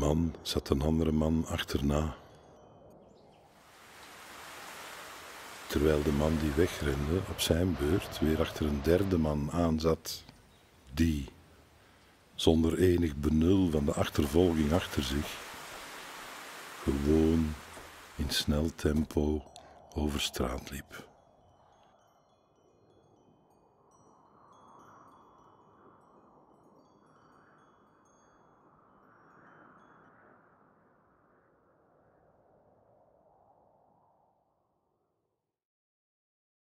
man zat een andere man achterna. Terwijl de man die wegrende op zijn beurt weer achter een derde man aanzat, die, zonder enig benul van de achtervolging achter zich, gewoon in snel tempo over straat liep.